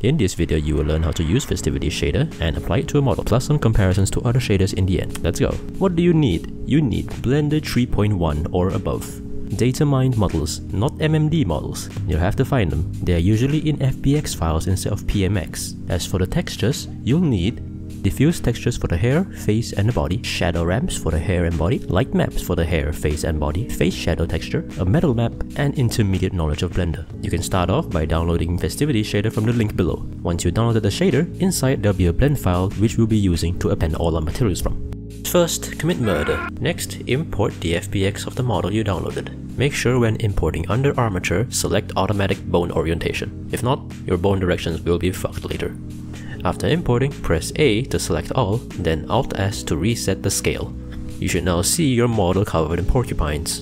In this video, you will learn how to use Festivity Shader and apply it to a model, plus some comparisons to other shaders in the end. Let's go. What do you need? You need Blender 3.1 or above. Data mined models, not MMD models. You'll have to find them. They are usually in FBX files instead of PMX. As for the textures, you'll need diffuse textures for the hair, face and the body, shadow ramps for the hair and body, light maps for the hair, face and body, face shadow texture, a metal map, and intermediate knowledge of Blender. You can start off by downloading Festivity Shader from the link below. Once you downloaded the shader, inside there'll be a blend file which we'll be using to append all our materials from. First, commit murder. Next, import the FBX of the model you downloaded. Make sure when importing under armature, select automatic bone orientation. If not, your bone directions will be fucked later. After importing, press A to select all, then Alt S to reset the scale. You should now see your model covered in porcupines.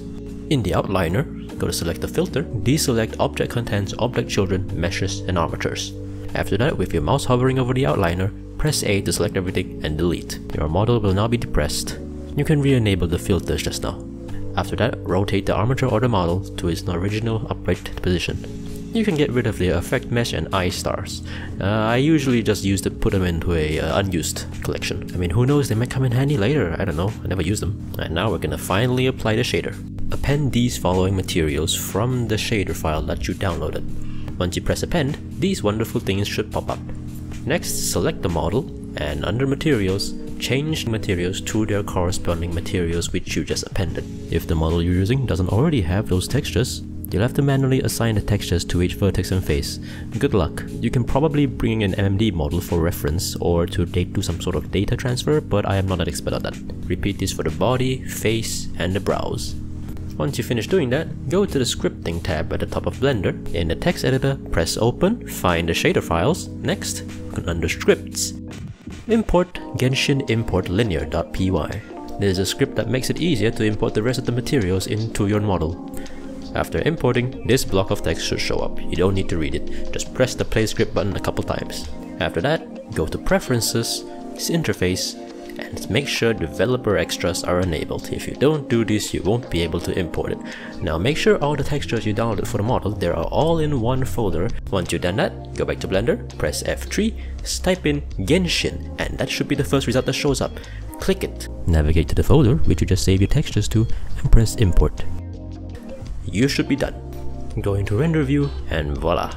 In the outliner, go to select the filter, deselect object contents, object children, meshes, and armatures. After that, with your mouse hovering over the outliner, press A to select everything and delete. Your model will now be depressed. You can re-enable the filters just now. After that, rotate the armature or the model to its original upright position you can get rid of the effect mesh and eye stars. Uh, I usually just use to put them into a uh, unused collection. I mean, who knows, they might come in handy later, I don't know, I never use them. And now we're gonna finally apply the shader. Append these following materials from the shader file that you downloaded. Once you press append, these wonderful things should pop up. Next, select the model, and under materials, change materials to their corresponding materials which you just appended. If the model you're using doesn't already have those textures, You'll have to manually assign the textures to each vertex and face. Good luck. You can probably bring an MMD model for reference or to do some sort of data transfer, but I am not an expert at that. Repeat this for the body, face, and the brows. Once you finish doing that, go to the scripting tab at the top of Blender. In the text editor, press open, find the shader files. Next, under scripts, import genshin import linear.py. This is a script that makes it easier to import the rest of the materials into your model. After importing, this block of text should show up. You don't need to read it, just press the play script button a couple times. After that, go to Preferences, Interface, and make sure developer extras are enabled. If you don't do this, you won't be able to import it. Now make sure all the textures you downloaded for the model, they are all in one folder. Once you've done that, go back to Blender, press F3, type in Genshin, and that should be the first result that shows up. Click it. Navigate to the folder which you just saved your textures to and press import you should be done. Go into render view and voila.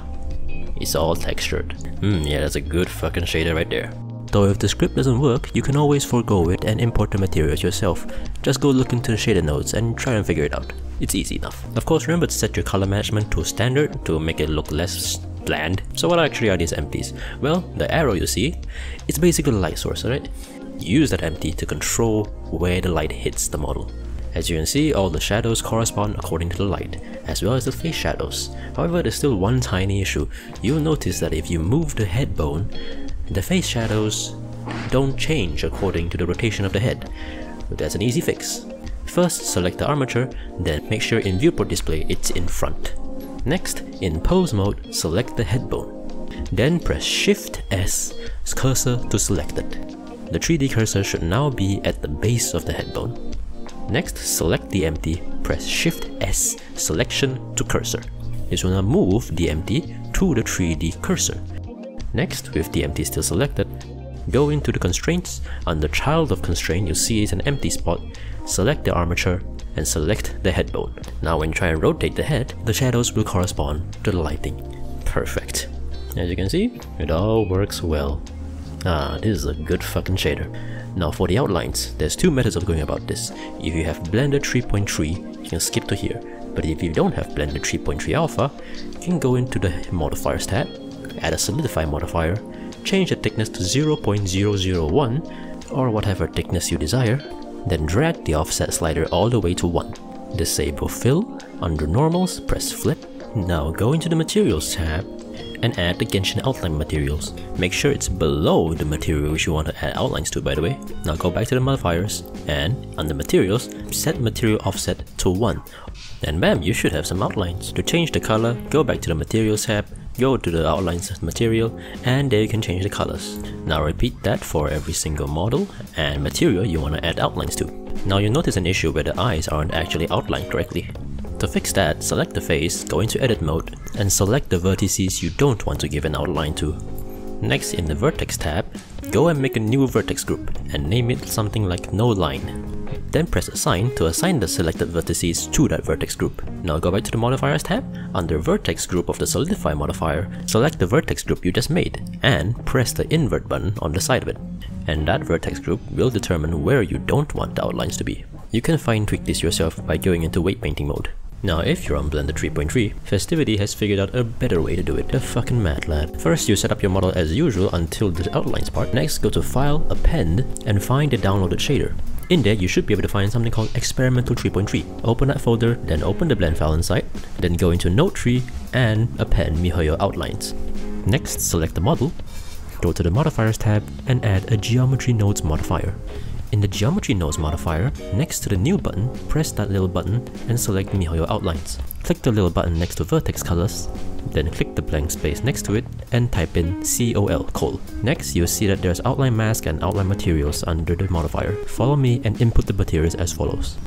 It's all textured. Hmm, yeah, that's a good fucking shader right there. Though if the script doesn't work, you can always forego it and import the materials yourself. Just go look into the shader nodes and try and figure it out. It's easy enough. Of course, remember to set your color management to standard to make it look less bland. So what actually are these empties? Well, the arrow you see, it's basically a light source, right? Use that empty to control where the light hits the model. As you can see, all the shadows correspond according to the light, as well as the face shadows. However, there's still one tiny issue. You'll notice that if you move the head bone, the face shadows don't change according to the rotation of the head. But that's an easy fix. First, select the armature, then make sure in viewport display it's in front. Next, in pose mode, select the head bone. Then press Shift S cursor to select it. The 3D cursor should now be at the base of the head bone. Next, select the empty, press Shift S selection to cursor. Will now move the empty to the 3D cursor. Next, with the empty still selected, go into the constraints. Under child of constraint, you'll see it's an empty spot. Select the armature and select the head bone. Now when you try and rotate the head, the shadows will correspond to the lighting. Perfect. As you can see, it all works well. Ah, this is a good fucking shader. Now for the outlines, there's two methods of going about this. If you have Blender 3.3, you can skip to here. But if you don't have Blender 3.3 Alpha, you can go into the modifiers tab, add a solidify modifier, change the thickness to 0.001 or whatever thickness you desire, then drag the offset slider all the way to 1. Disable fill, under normals, press flip. Now go into the materials tab and add the Genshin outline materials. Make sure it's below the materials you want to add outlines to by the way. Now go back to the modifiers and under materials, set material offset to 1. And bam, you should have some outlines. To change the color, go back to the materials tab, go to the outlines material, and there you can change the colors. Now repeat that for every single model and material you want to add outlines to. Now you'll notice an issue where the eyes aren't actually outlined correctly. To fix that, select the face, go into edit mode, and select the vertices you don't want to give an outline to. Next, in the vertex tab, go and make a new vertex group and name it something like no line. Then press assign to assign the selected vertices to that vertex group. Now go back to the modifiers tab, under vertex group of the solidify modifier, select the vertex group you just made and press the invert button on the side of it. And that vertex group will determine where you don't want the outlines to be. You can fine tweak this yourself by going into weight painting mode. Now if you're on Blender 3.3, Festivity has figured out a better way to do it. The fucking mad lad. First you set up your model as usual until the outlines part. Next go to File, Append, and find the downloaded shader. In there, you should be able to find something called Experimental 3.3. Open that folder, then open the blend file inside, then go into Node Tree and append MiHoYo outlines. Next, select the model, go to the Modifiers tab, and add a Geometry Nodes modifier. In the Geometry Nodes modifier, next to the New button, press that little button and select MiHoYo Outlines. Click the little button next to Vertex Colors, then click the blank space next to it and type in COL col. Next, you'll see that there's outline mask and outline materials under the modifier. Follow me and input the materials as follows.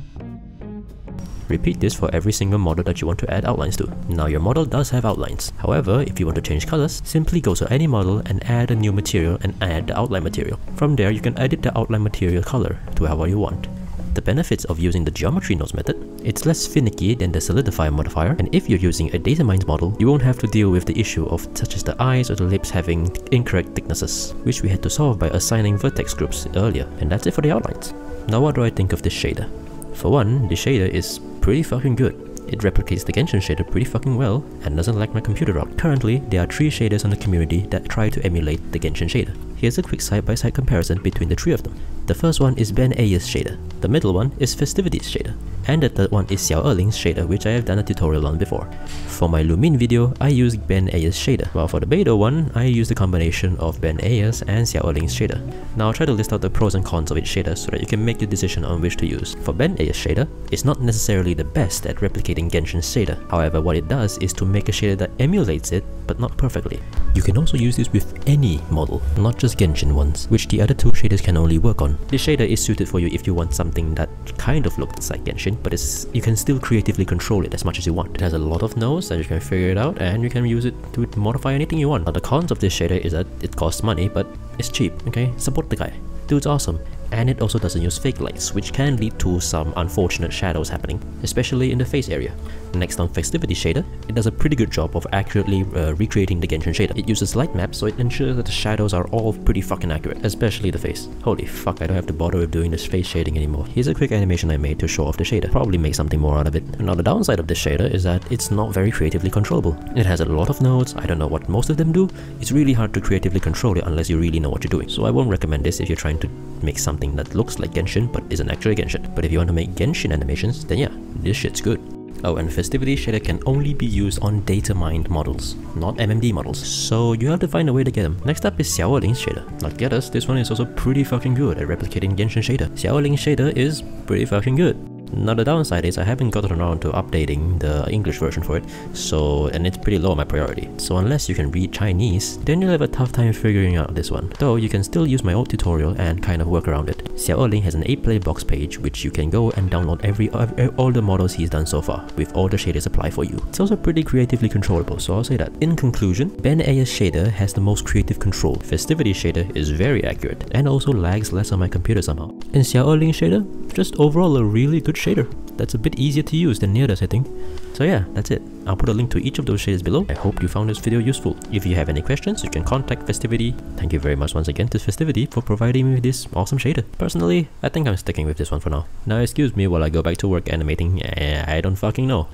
Repeat this for every single model that you want to add outlines to. Now your model does have outlines. However, if you want to change colors, simply go to any model and add a new material and add the outline material. From there, you can edit the outline material color to however you want. The benefits of using the geometry nodes method, it's less finicky than the solidify modifier and if you're using a data Datamines model, you won't have to deal with the issue of such as the eyes or the lips having incorrect thicknesses, which we had to solve by assigning vertex groups earlier. And that's it for the outlines. Now what do I think of this shader? For one, the shader is pretty fucking good. It replicates the Genshin shader pretty fucking well and doesn't lag my computer out. Currently, there are 3 shaders on the community that try to emulate the Genshin shader. Here's a quick side-by-side -side comparison between the three of them. The first one is Ben Ayers shader, the middle one is Festivity's shader, and the third one is Xiao Erling's shader which I have done a tutorial on before. For my Lumine video, I used Ben Ayers shader, while for the Beidou one, I used a combination of Ben Ayers and Xiao Erling's shader. Now I'll try to list out the pros and cons of each shader so that you can make your decision on which to use. For Ben Ayers shader, it's not necessarily the best at replicating Genshin's shader, however what it does is to make a shader that emulates it but not perfectly. You can also use this with any model, not just Genshin ones, which the other two shaders can only work on. This shader is suited for you if you want something that kind of looks like Genshin, but it's, you can still creatively control it as much as you want. It has a lot of nodes and you can figure it out and you can use it to modify anything you want. Now the cons of this shader is that it costs money, but it's cheap, okay? Support the guy. Dude's awesome and it also doesn't use fake lights, which can lead to some unfortunate shadows happening, especially in the face area. Next on Festivity Shader, it does a pretty good job of accurately uh, recreating the Genshin shader. It uses light maps so it ensures that the shadows are all pretty fucking accurate, especially the face. Holy fuck, I don't have to bother with doing this face shading anymore. Here's a quick animation I made to show off the shader. Probably make something more out of it. Now the downside of this shader is that it's not very creatively controllable. It has a lot of nodes, I don't know what most of them do. It's really hard to creatively control it unless you really know what you're doing. So I won't recommend this if you're trying to make something that looks like Genshin but isn't actually Genshin. But if you want to make Genshin animations, then yeah, this shit's good. Oh, and Festivity shader can only be used on data mined models, not MMD models, so you have to find a way to get them. Next up is Xiao Erling's shader. Not get us, this one is also pretty fucking good at replicating Genshin shader. Xiao Erling's shader is pretty fucking good. Now the downside is I haven't gotten around to updating the English version for it, so and it's pretty low on my priority. So unless you can read Chinese, then you'll have a tough time figuring out this one. Though you can still use my old tutorial and kind of work around it. Xiao Erling has an aplaybox page which you can go and download every, all the models he's done so far, with all the shaders applied for you. It's also pretty creatively controllable, so I'll say that. In conclusion, Ben Ayers shader has the most creative control. Festivity shader is very accurate, and also lags less on my computer somehow. And Xiao Erling shader, just overall a really good shader that's a bit easier to use than Nearest I think. So yeah, that's it. I'll put a link to each of those shaders below. I hope you found this video useful. If you have any questions, you can contact Festivity. Thank you very much once again to Festivity for providing me with this awesome shader. Personally, I think I'm sticking with this one for now. Now excuse me while I go back to work animating, eh, I don't fucking know.